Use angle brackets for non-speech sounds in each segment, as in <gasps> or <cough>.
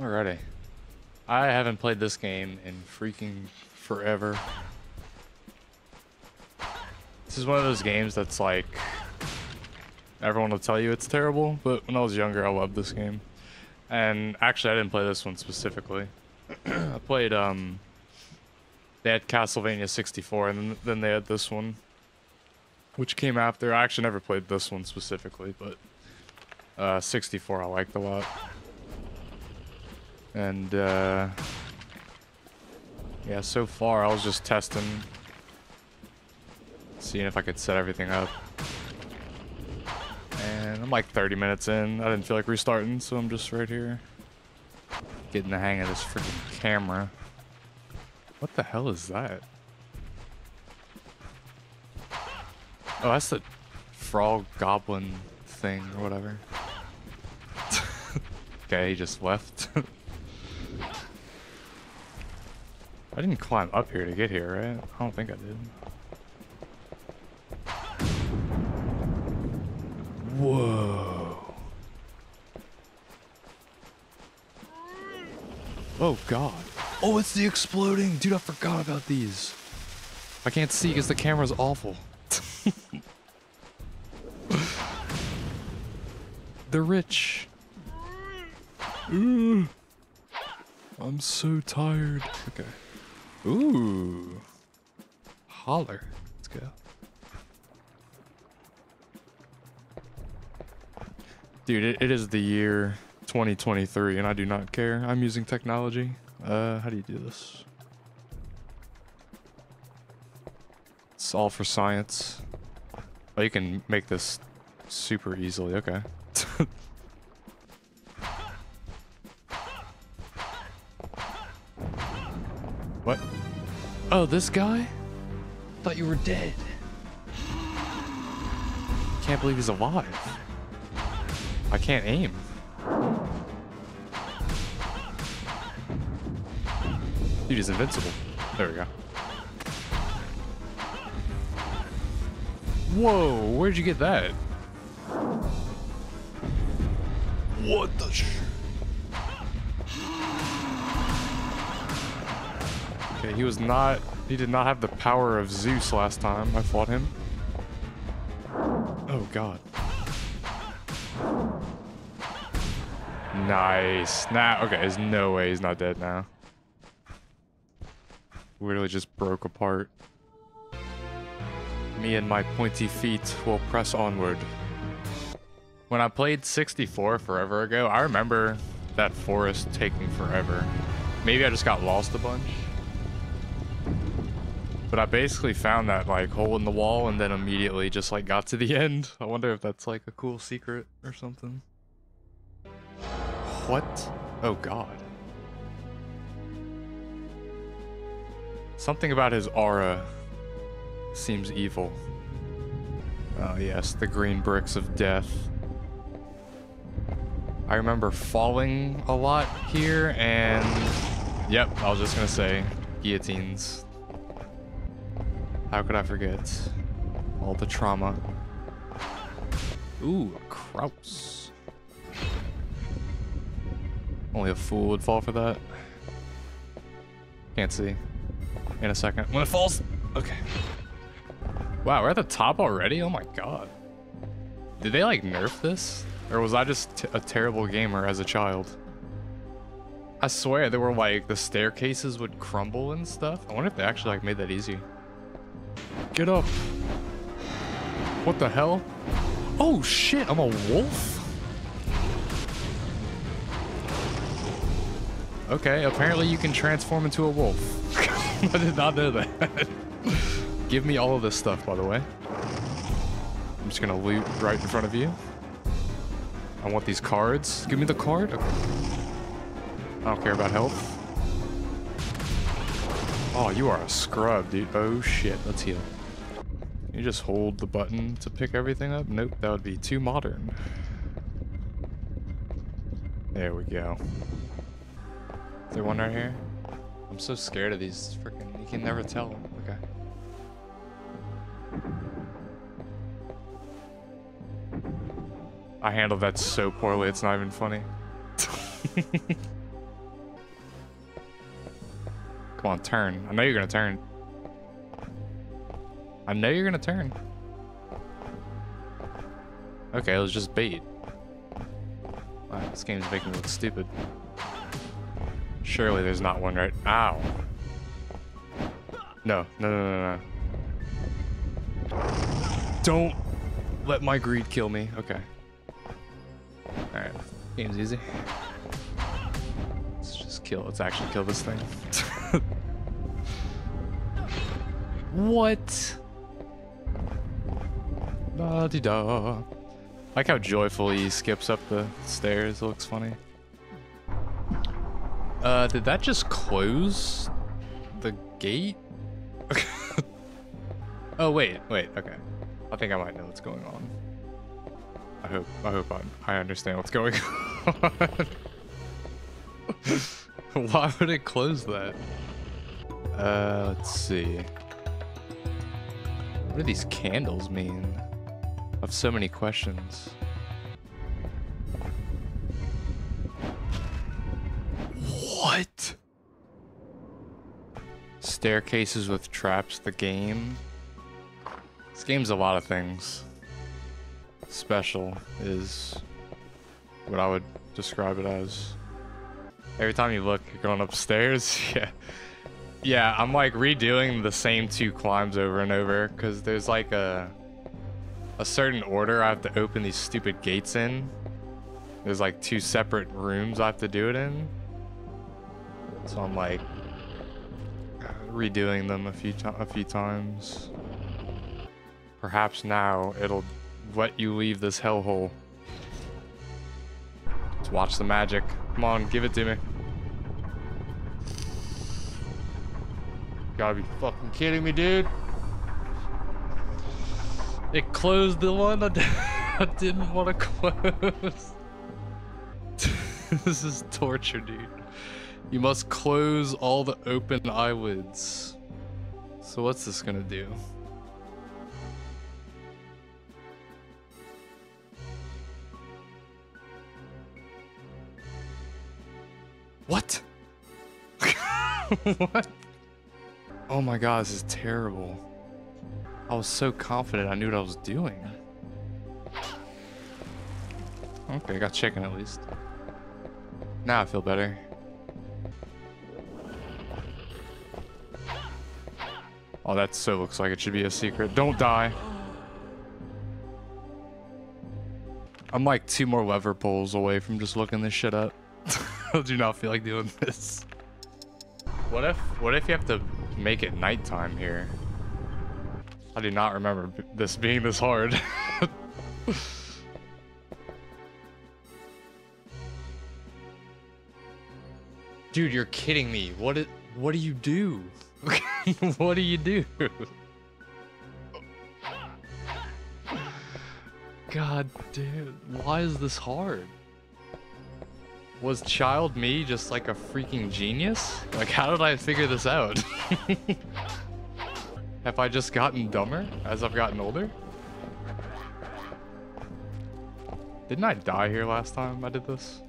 Alrighty. I haven't played this game in freaking forever. This is one of those games that's like everyone will tell you it's terrible, but when I was younger I loved this game. And actually I didn't play this one specifically. <clears throat> I played um they had Castlevania 64 and then, they had this one which came after. I actually never played this one specifically, but uh 64 I liked a lot. And, uh... Yeah, so far I was just testing. Seeing if I could set everything up. And I'm like 30 minutes in. I didn't feel like restarting, so I'm just right here. Getting the hang of this freaking camera. What the hell is that? Oh, that's the frog goblin thing or whatever. <laughs> okay, he just left. <laughs> I didn't climb up here to get here, right? I don't think I did. Whoa. Oh god. Oh, it's the exploding! Dude, I forgot about these. I can't see because the camera's awful. <laughs> They're rich. I'm so tired. Okay. Ooh. Holler. Let's go. Dude, it, it is the year 2023 and I do not care. I'm using technology. Uh, how do you do this? It's all for science. Oh, you can make this super easily. Okay. <laughs> Oh, this guy? Thought you were dead. Can't believe he's alive. I can't aim. Dude is invincible. There we go. Whoa, where'd you get that? What the sh- Okay, he was not... He did not have the power of Zeus last time I fought him. Oh, God. Nice. Nah, okay, there's no way he's not dead now. Literally just broke apart. Me and my pointy feet will press onward. When I played 64 forever ago, I remember that forest taking forever. Maybe I just got lost a bunch. But I basically found that like hole in the wall and then immediately just like got to the <laughs> end. I wonder if that's like a cool secret or something. What? Oh god. Something about his aura seems evil. Oh yes, the green bricks of death. I remember falling a lot here and... Yep, I was just gonna say, guillotines. How could I forget? All the trauma. Ooh, a Kraus. Only a fool would fall for that. Can't see. In a second. When it falls... Okay. Wow, we're at the top already? Oh my god. Did they like nerf this? Or was I just a terrible gamer as a child? I swear there were like the staircases would crumble and stuff. I wonder if they actually like made that easy. Get up. What the hell? Oh shit, I'm a wolf? Okay, apparently you can transform into a wolf. <laughs> I did not know that. <laughs> Give me all of this stuff, by the way. I'm just gonna loot right in front of you. I want these cards. Give me the card. Okay. I don't care about health. Oh, you are a scrub, dude. Oh shit, let's heal. You just hold the button to pick everything up? Nope, that would be too modern. There we go. Is there one right here? I'm so scared of these freaking. You can never tell. Okay. I handled that so poorly, it's not even funny. <laughs> Come on, turn. I know you're gonna turn. I know you're gonna turn. Okay, was just bait. Wow, this game's making me look stupid. Surely there's not one right. Ow. No, no, no, no, no. Don't let my greed kill me. Okay. Alright. Game's easy. Let's just kill. Let's actually kill this thing. <laughs> what? Da. Like how joyful he skips up the stairs. It looks funny. Uh, did that just close the gate? <laughs> oh wait, wait. Okay. I think I might know what's going on. I hope. I hope I, I understand what's going <laughs> on. <laughs> Why would it close that? Uh, let's see. What do these candles mean? I have so many questions. What? Staircases with traps, the game. This game's a lot of things. Special is what I would describe it as. Every time you look, you're going upstairs. <laughs> yeah. Yeah, I'm like redoing the same two climbs over and over because there's like a a certain order I have to open these stupid gates in. There's like two separate rooms I have to do it in. So I'm like redoing them a few a few times. Perhaps now it'll let you leave this hellhole. Let's watch the magic. Come on, give it to me. Gotta be fucking kidding me, dude. It closed the one I, <laughs> I didn't want to close. <laughs> this is torture, dude. You must close all the open eyelids. So what's this gonna do? What? <laughs> what? Oh my god, this is terrible. I was so confident I knew what I was doing. Okay, I got chicken at least. Now I feel better. Oh, that so looks like it should be a secret. Don't die. I'm like two more lever pulls away from just looking this shit up. <laughs> I do not feel like doing this. What if, what if you have to make it nighttime here? I do not remember this being this hard. <laughs> Dude, you're kidding me. What it, what do you do? <laughs> what do you do? God damn, why is this hard? Was child me just like a freaking genius? Like how did I figure this out? <laughs> Have I just gotten dumber as I've gotten older? Didn't I die here last time I did this?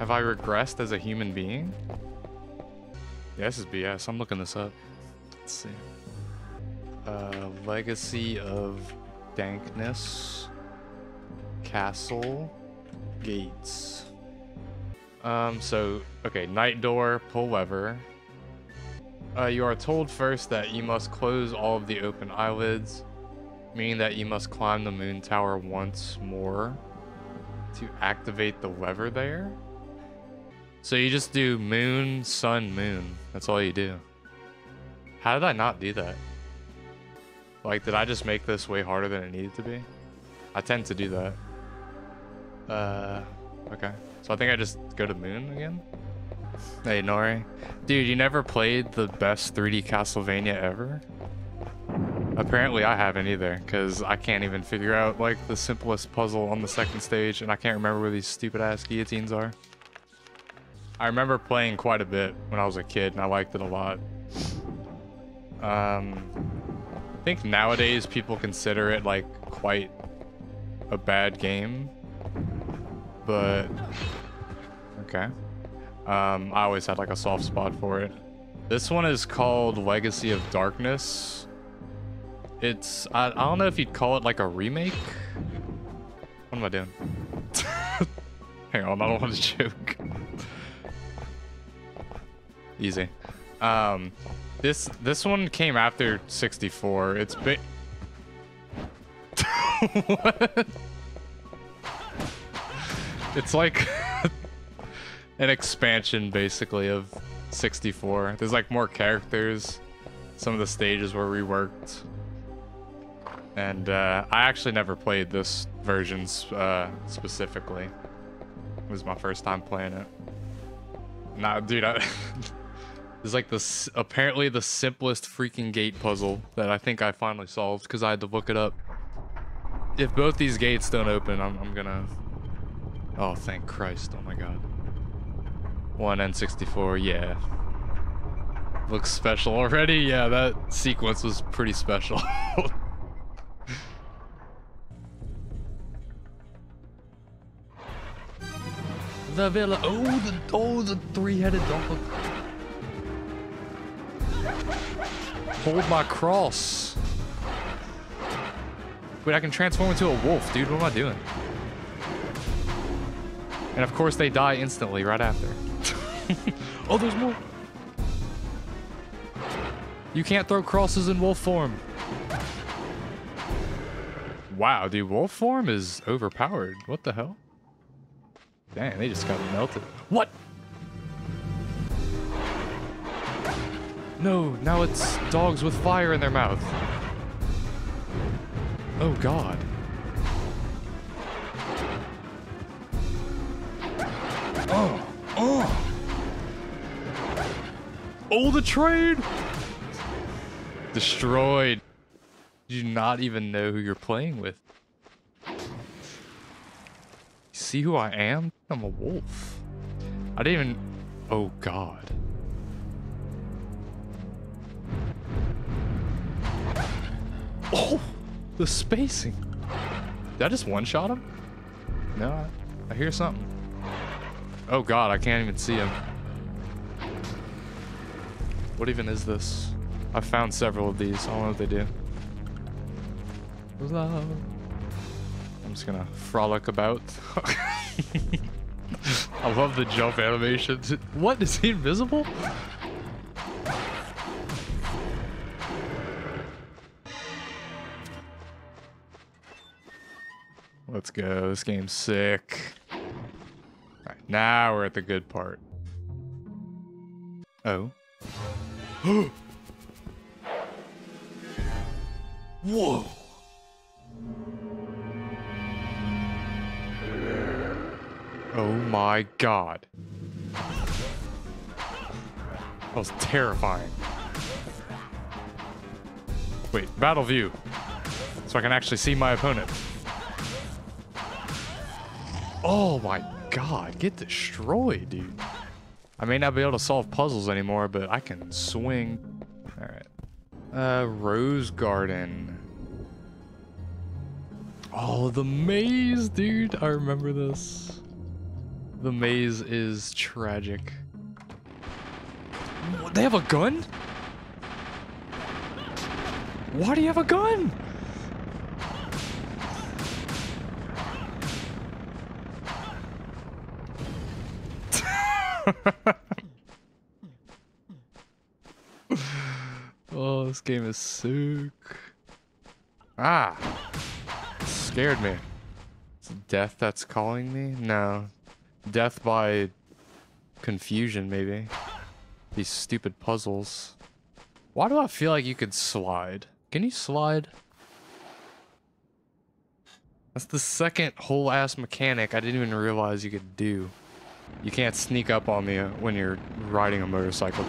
Have I regressed as a human being? Yeah, this is BS. I'm looking this up. Let's see. Uh, Legacy of Dankness. Castle. Gates. Um, so, okay, Night Door, pull lever. Uh, you are told first that you must close all of the open eyelids, meaning that you must climb the moon tower once more to activate the lever there. So you just do moon, sun, moon. That's all you do. How did I not do that? Like, did I just make this way harder than it needed to be? I tend to do that. Uh, okay. So I think I just go to moon again? Hey, Nori. Dude, you never played the best 3D Castlevania ever? Apparently I haven't either, because I can't even figure out, like, the simplest puzzle on the second stage, and I can't remember where these stupid-ass guillotines are. I remember playing quite a bit when I was a kid, and I liked it a lot. Um, I think nowadays people consider it, like, quite a bad game. But, okay. Um, I always had like a soft spot for it. This one is called Legacy of Darkness. It's, I, I don't know if you'd call it like a remake. What am I doing? <laughs> Hang on, I don't want to joke. <laughs> Easy. Um, this this one came after 64. It's big. <laughs> what? It's like an expansion, basically, of 64. There's like more characters. Some of the stages were reworked. And uh, I actually never played this version uh, specifically. It was my first time playing it. Nah, dude, I... <laughs> It's like this apparently the simplest freaking gate puzzle that I think I finally solved because I had to look it up. If both these gates don't open, I'm, I'm gonna... Oh, thank Christ. Oh my god. One N64, yeah. Looks special already? Yeah, that sequence was pretty special. <laughs> the villa. Oh, the, oh, the three-headed dog. Hold my cross. Wait, I can transform into a wolf, dude. What am I doing? And of course they die instantly right after. <laughs> oh, there's more. You can't throw crosses in wolf form. Wow, the wolf form is overpowered. What the hell? Dang, they just got melted. What? No, now it's dogs with fire in their mouth. Oh god. Oh, oh. Oh, the trade! Destroyed. You do not even know who you're playing with. See who I am? I'm a wolf. I didn't even... Oh god. Oh, the spacing. Did I just one-shot him? No, I, I hear something. Oh god, I can't even see him. What even is this? I've found several of these. I don't know what they do. Love. I'm just gonna frolic about. <laughs> I love the jump animations. What? Is he invisible? Let's go. This game's sick. Alright, now we're at the good part. Oh. <gasps> Whoa! Oh my god. That was terrifying. Wait, battle view. So I can actually see my opponent. Oh my god, get destroyed, dude. I may not be able to solve puzzles anymore, but I can swing. Alright. Uh, Rose Garden. Oh, the maze, dude. I remember this. The maze is tragic. They have a gun? Why do you have a gun? <laughs> oh, this game is sick. Ah, scared me. Is death that's calling me? No, death by confusion, maybe. These stupid puzzles. Why do I feel like you could slide? Can you slide? That's the second whole ass mechanic I didn't even realize you could do. You can't sneak up on me when you're riding a motorcycle.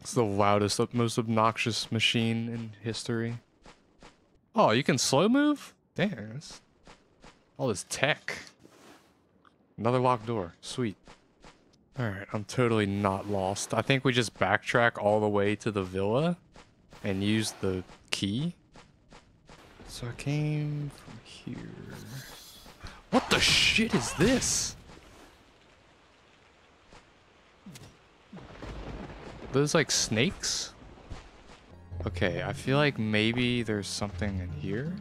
It's the loudest, most obnoxious machine in history. Oh, you can slow move? Damn, all this tech. Another locked door. Sweet. Alright, I'm totally not lost. I think we just backtrack all the way to the villa and use the key. So I came from here. What the shit is this? Those like snakes? Okay, I feel like maybe there's something in here.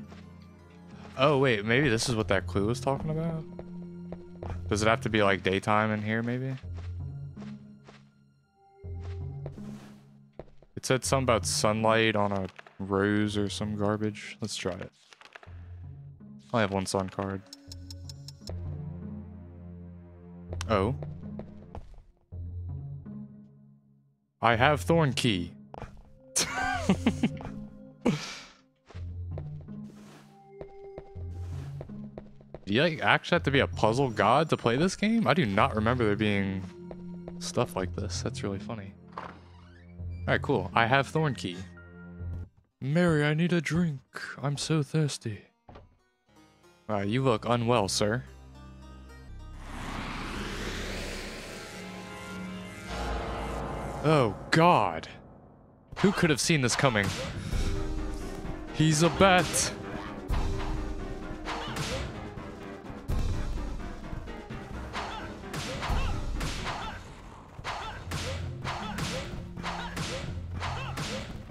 Oh wait, maybe this is what that clue was talking about? Does it have to be like daytime in here maybe? It said something about sunlight on a rose or some garbage. Let's try it. I have one sun card. Oh. I have Thorn Key. <laughs> Do you like actually have to be a puzzle god to play this game? I do not remember there being stuff like this. That's really funny. Alright, cool. I have Thorn Key. Mary, I need a drink. I'm so thirsty. Uh, you look unwell, sir. Oh, God. Who could have seen this coming? He's a bat.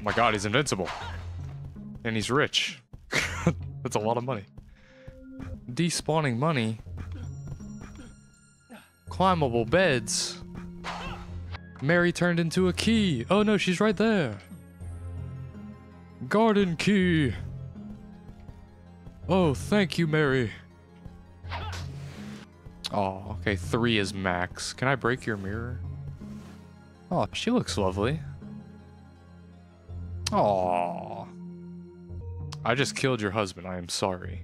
Oh my god, he's invincible. And he's rich. <laughs> That's a lot of money. Despawning money. Climbable beds. Mary turned into a key. Oh no, she's right there. Garden key. Oh, thank you, Mary. Oh, okay, three is max. Can I break your mirror? Oh, she looks lovely. Oh. I just killed your husband. I am sorry.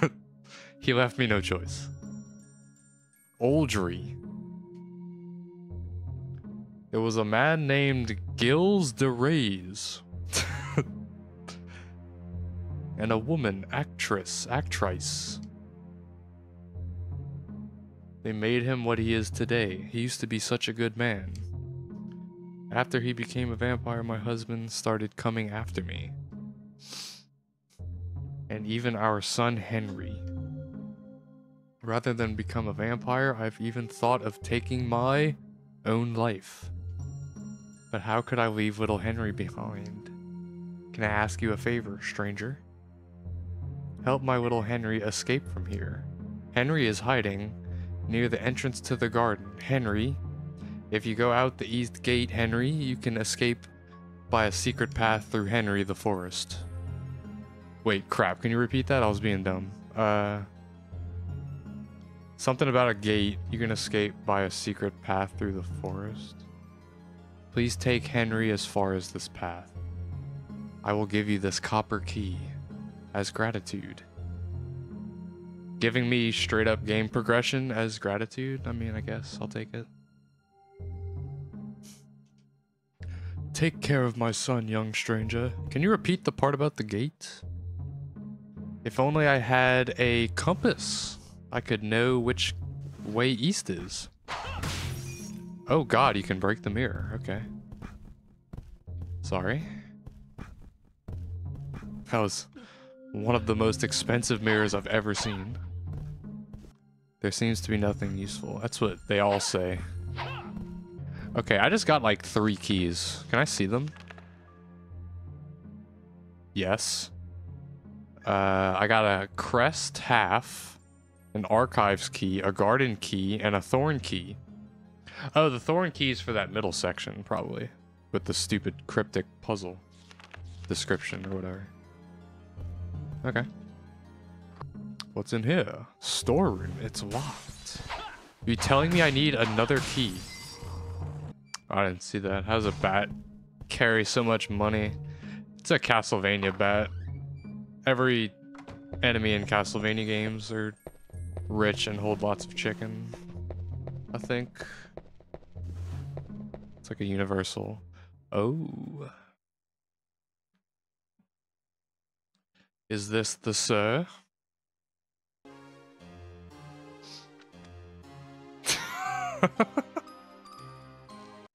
<laughs> he left me no choice. Oldry. It was a man named Gilles de Rais. <laughs> and a woman, actress, Actrise. They made him what he is today. He used to be such a good man. After he became a vampire, my husband started coming after me. And even our son Henry. Rather than become a vampire, I've even thought of taking my own life. But how could I leave little Henry behind? Can I ask you a favor, stranger? Help my little Henry escape from here. Henry is hiding near the entrance to the garden. Henry, if you go out the east gate, Henry, you can escape by a secret path through Henry the forest. Wait, crap, can you repeat that? I was being dumb. Uh, something about a gate. You can escape by a secret path through the forest. Please take Henry as far as this path. I will give you this copper key as gratitude. Giving me straight up game progression as gratitude? I mean, I guess I'll take it. Take care of my son, young stranger. Can you repeat the part about the gate? If only I had a compass, I could know which way east is. Oh god, you can break the mirror. Okay. Sorry. That was one of the most expensive mirrors I've ever seen. There seems to be nothing useful. That's what they all say. Okay, I just got like three keys. Can I see them? Yes. Uh, I got a crest half, an archives key, a garden key, and a thorn key. Oh, the thorn key is for that middle section, probably. With the stupid cryptic puzzle description or whatever. Okay. What's in here? Storeroom. It's locked. You telling me I need another key? I didn't see that. How does a bat carry so much money? It's a Castlevania bat. Every enemy in Castlevania games are rich and hold lots of chicken. I think. It's like a universal. Oh. Is this the sir? <laughs> A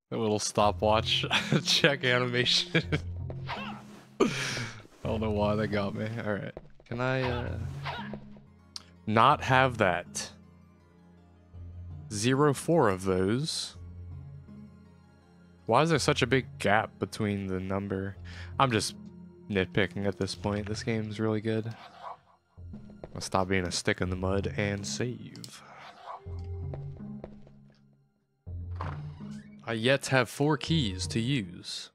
little stopwatch <laughs> check animation. <laughs> I don't know why that got me. Alright. Can I, uh... Not have that. Zero four of those. Why is there such a big gap between the number? I'm just nitpicking at this point. This game's really good. I'll stop being a stick in the mud and save. I yet have four keys to use.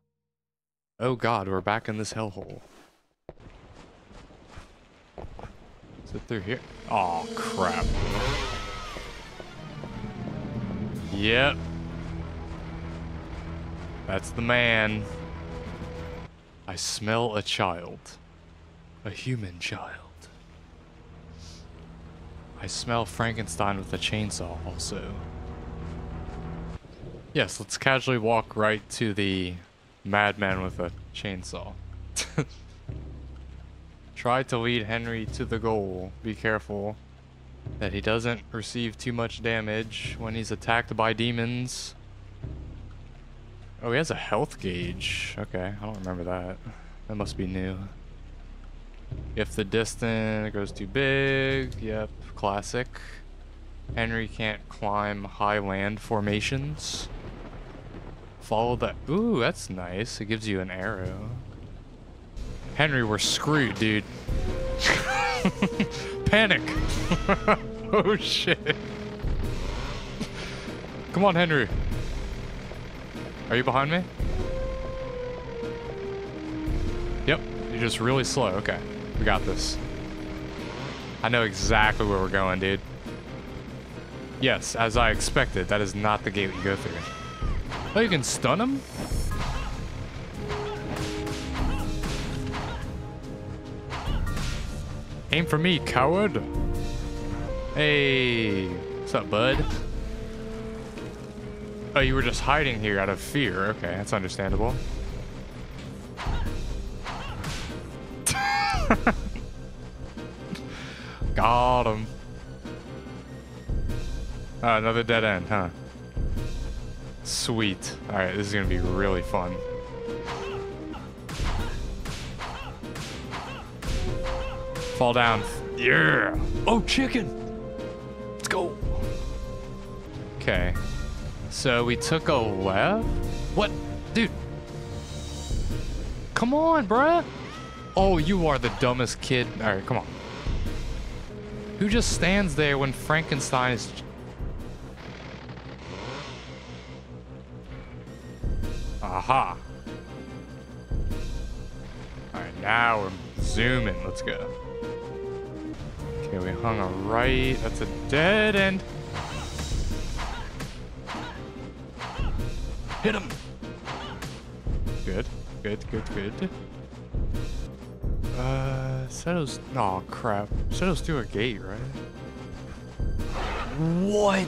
Oh god, we're back in this hellhole. Is it through here? Oh crap. Yep. That's the man. I smell a child. A human child. I smell Frankenstein with a chainsaw also. Yes, let's casually walk right to the madman with a chainsaw. <laughs> Try to lead Henry to the goal. Be careful that he doesn't receive too much damage when he's attacked by demons. Oh, he has a health gauge. Okay, I don't remember that. That must be new. If the distance goes too big, yep, classic. Henry can't climb high land formations. Follow that. Ooh, that's nice. It gives you an arrow. Henry, we're screwed, dude. <laughs> Panic. <laughs> oh, shit. Come on, Henry. Are you behind me? Yep, you're just really slow. Okay, we got this. I know exactly where we're going, dude. Yes, as I expected, that is not the gate we go through. Oh, you can stun him? Aim for me, coward. Hey, what's up, bud? Oh, you were just hiding here out of fear. Okay, that's understandable. <laughs> Got him. Oh, another dead end, huh? Sweet. Alright, this is gonna be really fun. Fall down. Yeah! Oh, chicken! Let's go! Okay. So we took a left? What? Dude! Come on, bruh! Oh, you are the dumbest kid. Alright, come on. Who just stands there when Frankenstein is Aha. Alright, now we're zooming. Let's go. Okay, we hung a right. That's a dead end. Hit him. Good. Good, good, good. Uh, Seto's... Oh, crap. Seto's through a gate, right? What?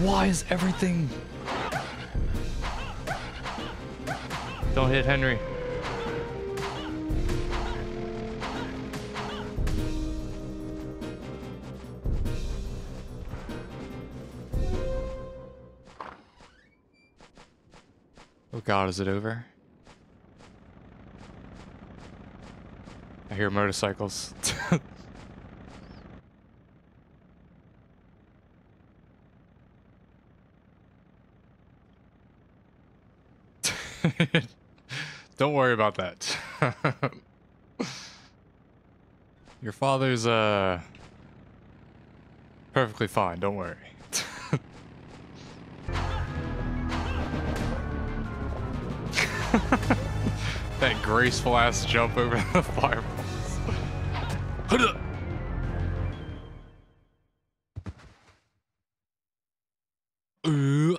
Why is everything... Don't hit Henry. God, is it over? I hear motorcycles. <laughs> Don't worry about that. <laughs> Your father's, uh... Perfectly fine, don't worry. <laughs> that graceful ass jump over the <laughs> fireballs. <laughs> Ooh,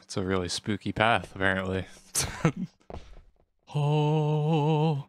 it's a really spooky path, apparently. oh.